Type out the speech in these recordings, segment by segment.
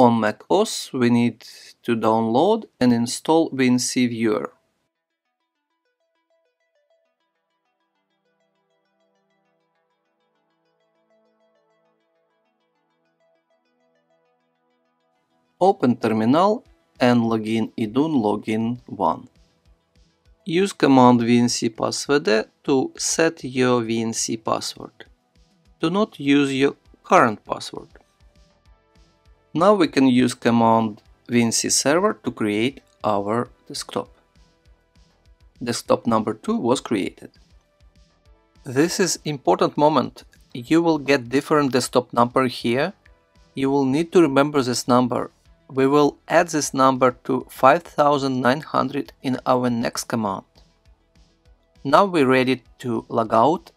On Mac OS we need to download and install VNC Viewer. Open terminal and login idun login 1. Use command vnc passwd to set your vnc password. Do not use your current password. Now we can use command vnc server to create our desktop. Desktop number 2 was created. This is important moment. You will get different desktop number here. You will need to remember this number we will add this number to 5900 in our next command. Now we're ready to log out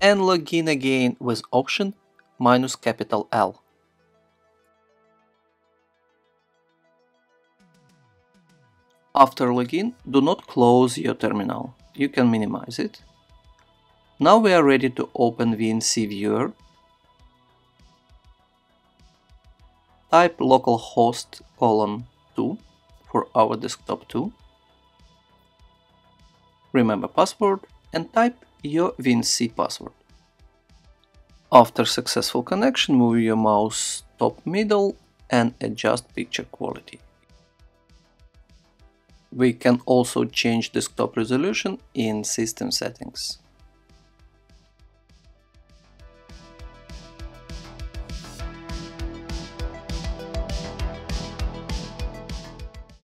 and log in again with option minus capital L. After login, do not close your terminal. You can minimize it. Now we are ready to open VNC Viewer type localhost colon 2 for our desktop 2. Remember password and type your VNC password. After successful connection, move your mouse top middle and adjust picture quality. We can also change desktop resolution in system settings.